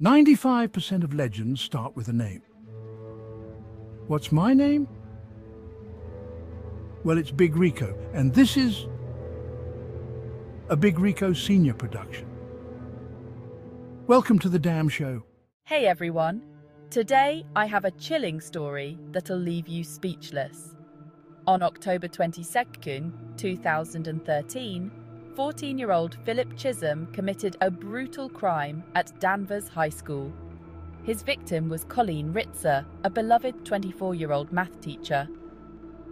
95% of legends start with a name. What's my name? Well, it's Big Rico, and this is a Big Rico Senior production. Welcome to the Damn Show. Hey everyone. Today I have a chilling story that'll leave you speechless. On October 22nd, 2013, 14 year old Philip Chism committed a brutal crime at Danvers High School. His victim was Colleen Ritzer, a beloved 24 year old math teacher.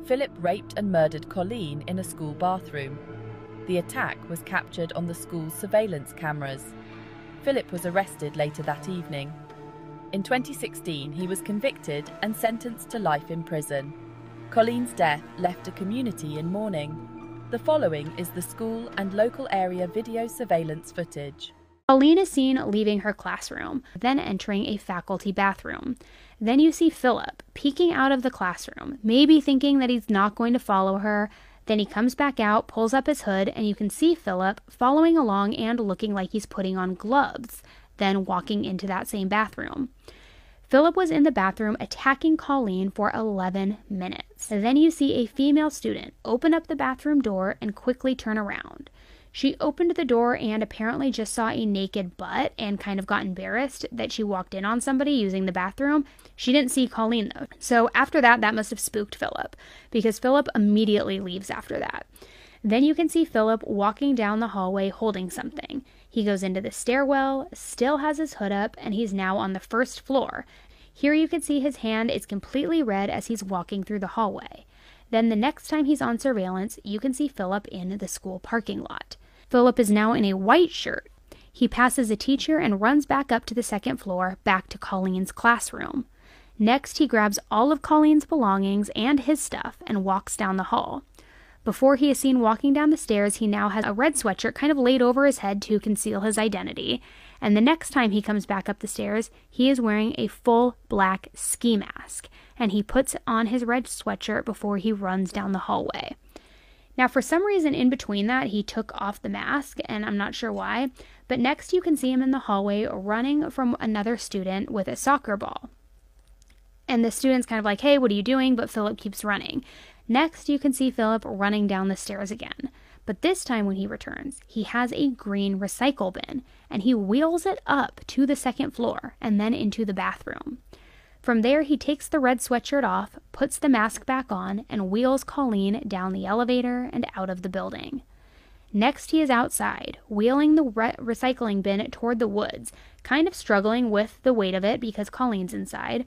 Philip raped and murdered Colleen in a school bathroom. The attack was captured on the school's surveillance cameras. Philip was arrested later that evening. In 2016, he was convicted and sentenced to life in prison. Colleen's death left a community in mourning. The following is the school and local area video surveillance footage. Colleen is seen leaving her classroom, then entering a faculty bathroom. Then you see Philip peeking out of the classroom, maybe thinking that he's not going to follow her. Then he comes back out, pulls up his hood, and you can see Philip following along and looking like he's putting on gloves, then walking into that same bathroom. Philip was in the bathroom attacking Colleen for 11 minutes. Then you see a female student open up the bathroom door and quickly turn around. She opened the door and apparently just saw a naked butt and kind of got embarrassed that she walked in on somebody using the bathroom. She didn't see Colleen though. So after that, that must have spooked Philip because Philip immediately leaves after that. Then you can see Philip walking down the hallway holding something. He goes into the stairwell, still has his hood up, and he's now on the first floor. Here you can see his hand is completely red as he's walking through the hallway. Then the next time he's on surveillance, you can see Philip in the school parking lot. Philip is now in a white shirt. He passes a teacher and runs back up to the second floor, back to Colleen's classroom. Next, he grabs all of Colleen's belongings and his stuff and walks down the hall. Before he is seen walking down the stairs, he now has a red sweatshirt kind of laid over his head to conceal his identity. And the next time he comes back up the stairs, he is wearing a full black ski mask. And he puts on his red sweatshirt before he runs down the hallway. Now, for some reason in between that, he took off the mask, and I'm not sure why. But next, you can see him in the hallway running from another student with a soccer ball. And the student's kind of like, hey, what are you doing? But Philip keeps running. Next, you can see Philip running down the stairs again. But this time, when he returns, he has a green recycle bin and he wheels it up to the second floor and then into the bathroom. From there, he takes the red sweatshirt off, puts the mask back on, and wheels Colleen down the elevator and out of the building. Next, he is outside, wheeling the re- recycling bin toward the woods, kind of struggling with the weight of it because Colleen's inside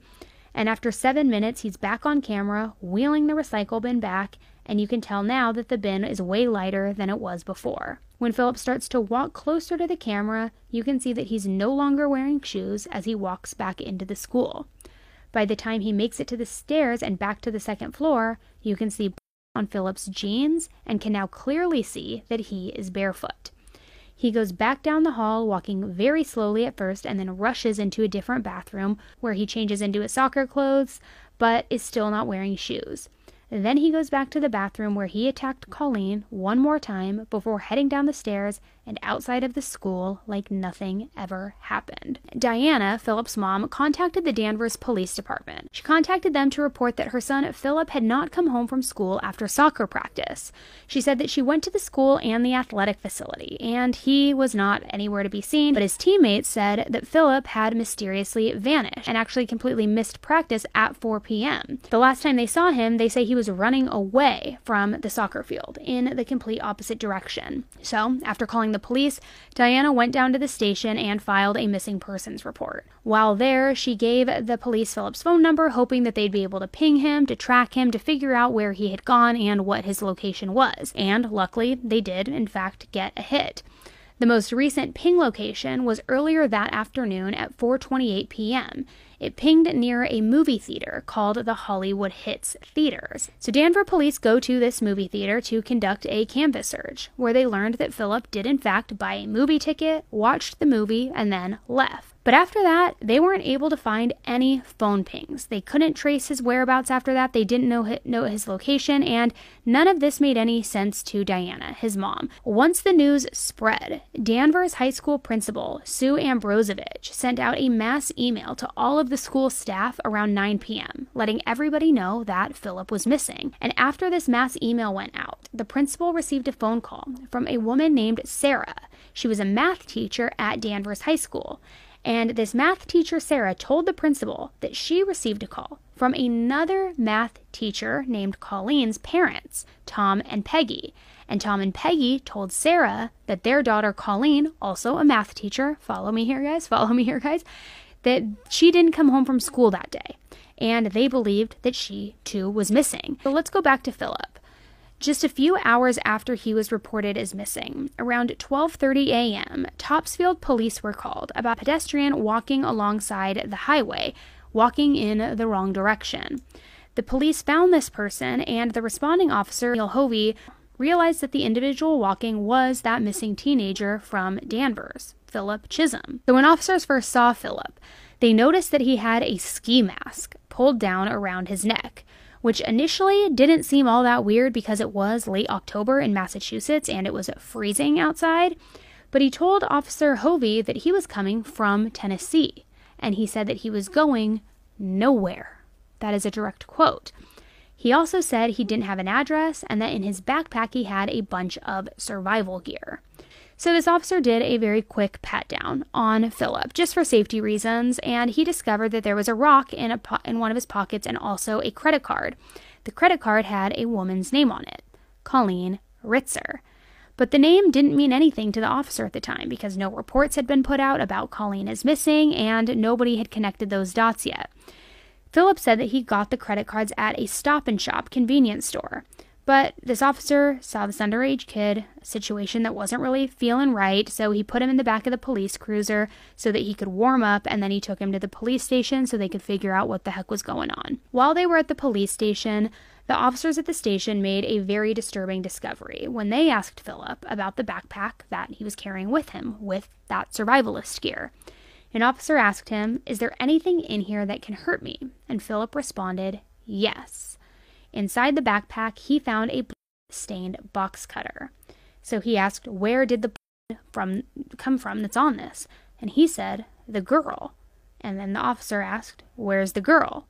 and after seven minutes, he's back on camera, wheeling the recycle bin back, and you can tell now that the bin is way lighter than it was before. When Philip starts to walk closer to the camera, you can see that he's no longer wearing shoes as he walks back into the school. By the time he makes it to the stairs and back to the second floor, you can see on Philip's jeans and can now clearly see that he is barefoot. He goes back down the hall, walking very slowly at first, and then rushes into a different bathroom where he changes into his soccer clothes, but is still not wearing shoes. Then he goes back to the bathroom where he attacked Colleen one more time before heading down the stairs and outside of the school like nothing ever happened. Diana, Philip's mom, contacted the Danvers Police Department. She contacted them to report that her son Philip had not come home from school after soccer practice. She said that she went to the school and the athletic facility, and he was not anywhere to be seen, but his teammates said that Philip had mysteriously vanished and actually completely missed practice at 4 p.m. The last time they saw him, they say he was running away from the soccer field in the complete opposite direction. So, after calling the police, Diana went down to the station and filed a missing persons report. While there, she gave the police Philip's phone number, hoping that they'd be able to ping him, to track him, to figure out where he had gone and what his location was. And luckily, they did, in fact, get a hit. The most recent ping location was earlier that afternoon at 4:28 p.m. It pinged near a movie theater called the Hollywood Hits Theaters. So Danvers police go to this movie theater to conduct a canvas search, where they learned that Philip did in fact buy a movie ticket, watched the movie, and then left. But after that, they weren't able to find any phone pings. They couldn't trace his whereabouts after that. They didn't know his, know his location, and none of this made any sense to Diana, his mom. Once the news spread, Danvers High School principal Sue Ambrosevich sent out a mass email to all of the school staff around 9 p.m., letting everybody know that Philip was missing. And after this mass email went out, the principal received a phone call from a woman named Sarah. She was a math teacher at Danvers High School. And this math teacher, Sarah, told the principal that she received a call from another math teacher named Colleen's parents, Tom and Peggy. And Tom and Peggy told Sarah that their daughter, Colleen, also a math teacher, follow me here, guys, follow me here, guys, that she didn't come home from school that day. And they believed that she, too, was missing. So let's go back to Philip. Just a few hours after he was reported as missing, around 12:30 a.m., Topsfield police were called about a pedestrian walking alongside the highway, walking in the wrong direction. The police found this person and the responding officer, Neil Hovey, realized that the individual walking was that missing teenager from Danvers, Philip Chism. So when officers first saw Philip, they noticed that he had a ski mask pulled down around his neck which initially didn't seem all that weird because it was late October in Massachusetts and it was freezing outside. But he told Officer Hovey that he was coming from Tennessee, and he said that he was going nowhere. That is a direct quote. He also said he didn't have an address and that in his backpack he had a bunch of survival gear. So this officer did a very quick pat down on Philip just for safety reasons, and he discovered that there was a rock in a po- in one of his pockets and also a credit card. The credit card had a woman's name on it, Colleen Ritzer. But the name didn't mean anything to the officer at the time because no reports had been put out about Colleen as missing and nobody had connected those dots yet. Philip said that he got the credit cards at a stop and shop convenience store. But this officer saw this underage kid, a situation that wasn't really feeling right, so he put him in the back of the police cruiser so that he could warm up, and then he took him to the police station so they could figure out what the heck was going on. While they were at the police station, the officers at the station made a very disturbing discovery when they asked Philip about the backpack that he was carrying with him with that survivalist gear. An officer asked him, Is there anything in here that can hurt me? And Philip responded, Yes. Inside the backpack, he found a blood-stained box cutter. So he asked, Where did the blood from come from that's on this? And he said, The girl. And then the officer asked, Where's the girl?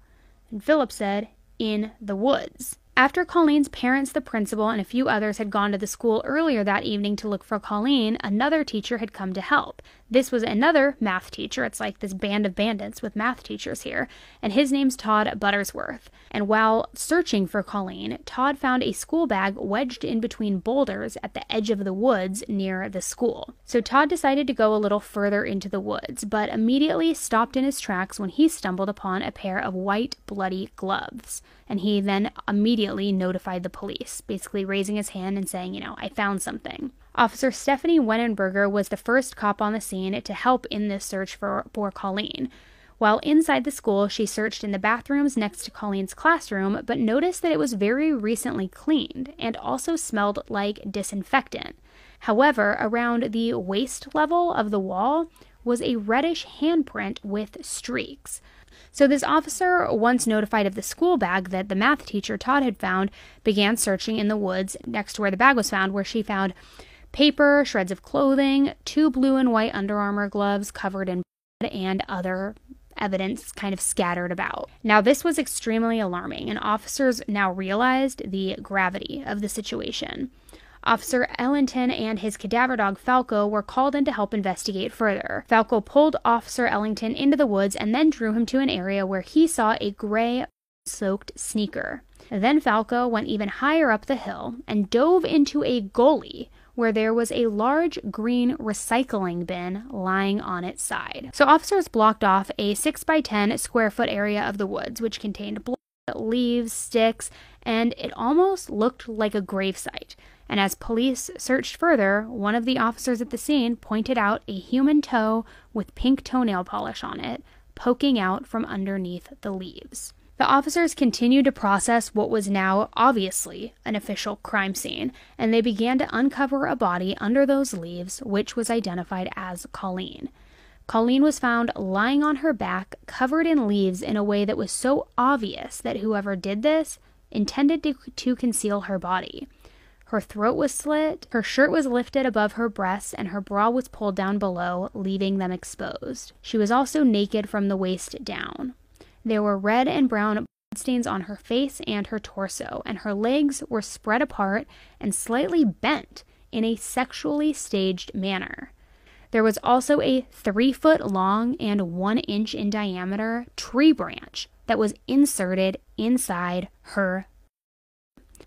And Philip said, In the woods. After Colleen's parents, the principal, and a few others had gone to the school earlier that evening to look for Colleen, another teacher had come to help. This was another math teacher. It's like this band of bandits with math teachers here. And his name's Todd Buttersworth. And while searching for Colleen, Todd found a school bag wedged in between boulders at the edge of the woods near the school. So Todd decided to go a little further into the woods, but immediately stopped in his tracks when he stumbled upon a pair of white, bloody gloves. And he then immediately notified the police, basically raising his hand and saying, you know, I found something. Officer Stephanie Wenenberger was the first cop on the scene to help in this search for, for Colleen. While inside the school, she searched in the bathrooms next to Colleen's classroom, but noticed that it was very recently cleaned and also smelled like disinfectant. However, around the waist level of the wall was a reddish handprint with streaks. So, this officer, once notified of the school bag that the math teacher Todd had found, began searching in the woods next to where the bag was found, where she found paper, shreds of clothing, two blue and white Under Armour gloves covered in blood, and other evidence kind of scattered about. Now, this was extremely alarming, and officers now realized the gravity of the situation. Officer Ellington and his cadaver dog Falco were called in to help investigate further. Falco pulled Officer Ellington into the woods and then drew him to an area where he saw a gray soaked sneaker. Then Falco went even higher up the hill and dove into a gully where there was a large green recycling bin lying on its side. So officers blocked off a 6 by 10 square foot area of the woods, which contained blood, leaves, sticks, and it almost looked like a gravesite. And as police searched further, one of the officers at the scene pointed out a human toe with pink toenail polish on it poking out from underneath the leaves. The officers continued to process what was now obviously an official crime scene, and they began to uncover a body under those leaves, which was identified as Colleen. Colleen was found lying on her back, covered in leaves in a way that was so obvious that whoever did this intended to, to conceal her body. Her throat was slit, her shirt was lifted above her breasts, and her bra was pulled down below, leaving them exposed. She was also naked from the waist down. There were red and brown stains on her face and her torso, and her legs were spread apart and slightly bent in a sexually staged manner. There was also a three foot long and one inch in diameter tree branch that was inserted inside her.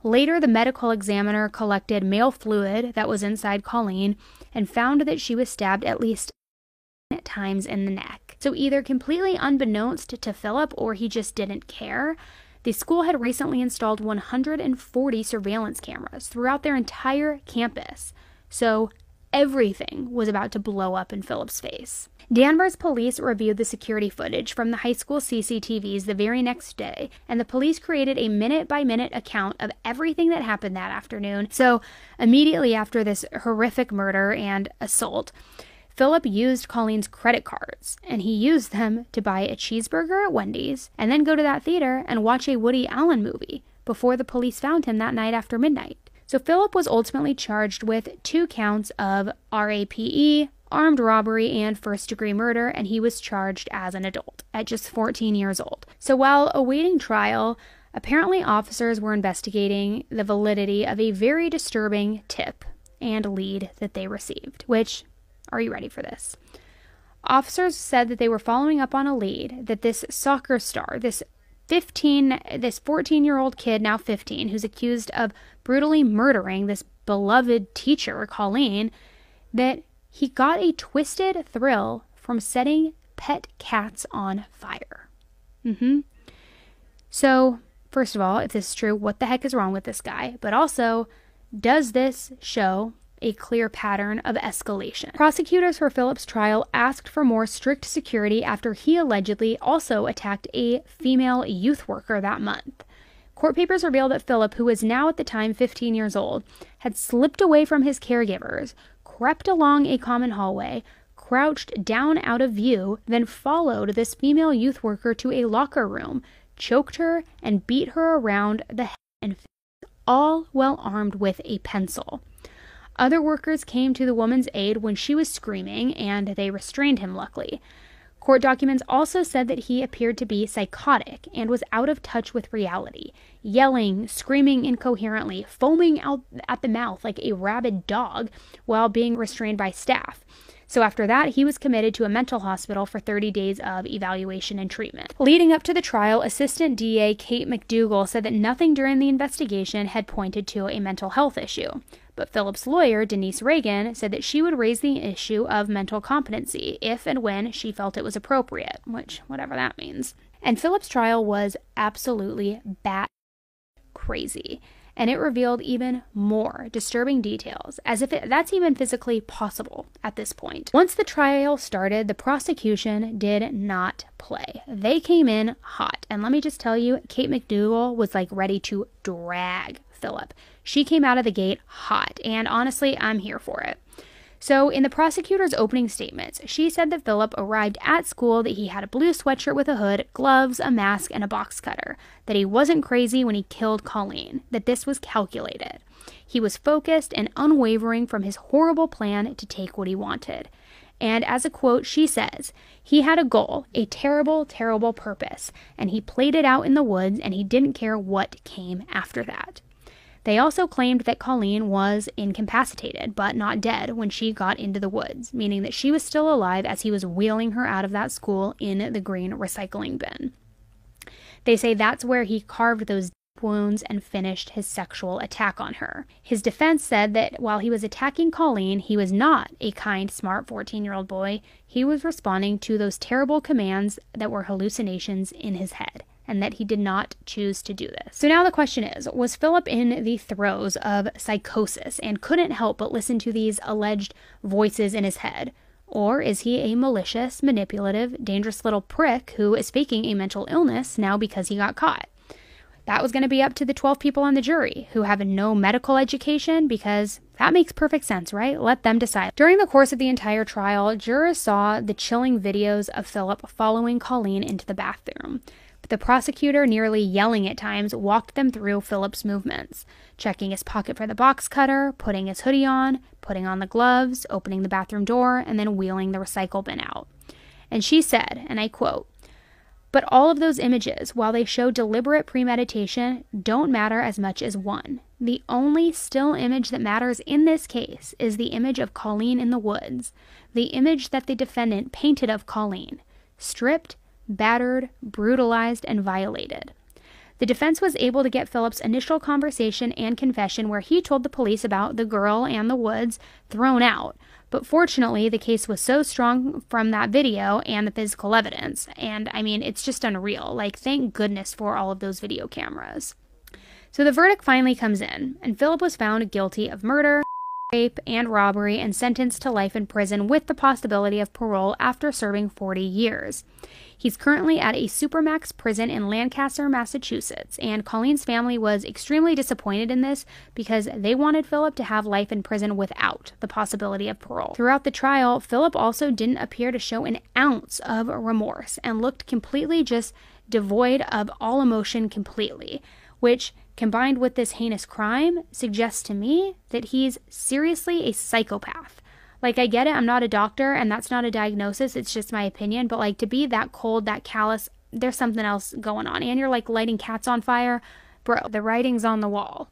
Later, the medical examiner collected male fluid that was inside Colleen and found that she was stabbed at least times in the neck. So, either completely unbeknownst to Philip or he just didn't care, the school had recently installed 140 surveillance cameras throughout their entire campus. So, everything was about to blow up in Philip's face. Danvers police reviewed the security footage from the high school CCTVs the very next day, and the police created a minute by minute account of everything that happened that afternoon. So, immediately after this horrific murder and assault, Philip used Colleen's credit cards and he used them to buy a cheeseburger at Wendy's and then go to that theater and watch a Woody Allen movie before the police found him that night after midnight. So Philip was ultimately charged with two counts of RAPE, armed robbery, and first degree murder, and he was charged as an adult at just 14 years old. So while awaiting trial, apparently officers were investigating the validity of a very disturbing tip and lead that they received, which are you ready for this? Officers said that they were following up on a lead that this soccer star, this 15 this 14-year-old kid now 15 who's accused of brutally murdering this beloved teacher, Colleen, that he got a twisted thrill from setting pet cats on fire. Mhm. So, first of all, if this is true, what the heck is wrong with this guy? But also, does this show a clear pattern of escalation. Prosecutors for Phillips' trial asked for more strict security after he allegedly also attacked a female youth worker that month. Court papers reveal that Philip, who was now at the time 15 years old, had slipped away from his caregivers, crept along a common hallway, crouched down out of view, then followed this female youth worker to a locker room, choked her, and beat her around the head and face, all while armed with a pencil. Other workers came to the woman's aid when she was screaming, and they restrained him, luckily. Court documents also said that he appeared to be psychotic and was out of touch with reality, yelling, screaming incoherently, foaming out at the mouth like a rabid dog while being restrained by staff. So after that, he was committed to a mental hospital for 30 days of evaluation and treatment. Leading up to the trial, Assistant DA Kate McDougal said that nothing during the investigation had pointed to a mental health issue. But Philip's lawyer, Denise Regan, said that she would raise the issue of mental competency if and when she felt it was appropriate, which, whatever that means. And Philip's trial was absolutely bat crazy, and it revealed even more disturbing details, as if it, that's even physically possible at this point. Once the trial started, the prosecution did not play. They came in hot, and let me just tell you, Kate McDougal was like ready to drag Philip. She came out of the gate hot, and honestly, I'm here for it. So, in the prosecutor's opening statements, she said that Philip arrived at school that he had a blue sweatshirt with a hood, gloves, a mask, and a box cutter, that he wasn't crazy when he killed Colleen, that this was calculated. He was focused and unwavering from his horrible plan to take what he wanted. And as a quote, she says, he had a goal, a terrible, terrible purpose, and he played it out in the woods and he didn't care what came after that. They also claimed that Colleen was incapacitated, but not dead when she got into the woods, meaning that she was still alive as he was wheeling her out of that school in the green recycling bin. They say that's where he carved those deep wounds and finished his sexual attack on her. His defense said that while he was attacking Colleen, he was not a kind, smart 14 year old boy. He was responding to those terrible commands that were hallucinations in his head and that he did not choose to do this. So now the question is Was Philip in the throes of psychosis and couldn't help but listen to these alleged voices in his head? Or is he a malicious, manipulative, dangerous little prick who is faking a mental illness now because he got caught? that was going to be up to the 12 people on the jury who have no medical education because that makes perfect sense, right? Let them decide. During the course of the entire trial, jurors saw the chilling videos of Philip following Colleen into the bathroom. The prosecutor, nearly yelling at times, walked them through Philip's movements, checking his pocket for the box cutter, putting his hoodie on, putting on the gloves, opening the bathroom door, and then wheeling the recycle bin out. And she said, and I quote, but all of those images, while they show deliberate premeditation, don't matter as much as one. The only still image that matters in this case is the image of Colleen in the woods, the image that the defendant painted of Colleen, stripped, battered, brutalized, and violated. The defense was able to get Philip's initial conversation and confession, where he told the police about the girl and the woods, thrown out, but fortunately, the case was so strong from that video and the physical evidence. And I mean, it's just unreal. Like, thank goodness for all of those video cameras. So the verdict finally comes in, and Philip was found guilty of murder, rape, and robbery and sentenced to life in prison with the possibility of parole after serving 40 years. He's currently at a Supermax prison in Lancaster, Massachusetts, and Colleen's family was extremely disappointed in this because they wanted Philip to have life in prison without the possibility of parole. Throughout the trial, Philip also didn't appear to show an ounce of remorse and looked completely just devoid of all emotion completely, which combined with this heinous crime suggests to me that he's seriously a psychopath. Like, I get it, I'm not a doctor, and that's not a diagnosis, it's just my opinion, but like to be that cold, that callous, there's something else going on. And you're like lighting cats on fire. Bro, the writing's on the wall.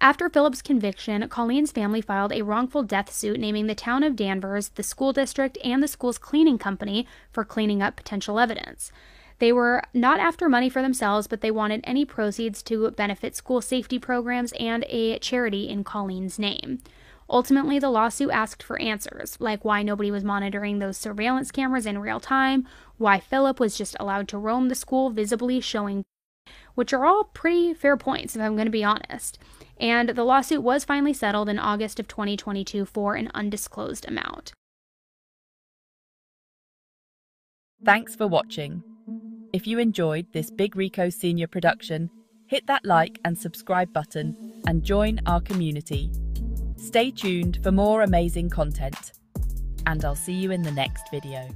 After Philip's conviction, Colleen's family filed a wrongful death suit naming the town of Danvers, the school district, and the school's cleaning company for cleaning up potential evidence. They were not after money for themselves, but they wanted any proceeds to benefit school safety programs and a charity in Colleen's name. Ultimately, the lawsuit asked for answers, like why nobody was monitoring those surveillance cameras in real time, why Philip was just allowed to roam the school visibly showing, which are all pretty fair points, if I'm going to be honest. And the lawsuit was finally settled in August of 2022 for an undisclosed amount. Thanks for watching. If you enjoyed this Big Rico Senior production, hit that like and subscribe button and join our community. Stay tuned for more amazing content, and I'll see you in the next video.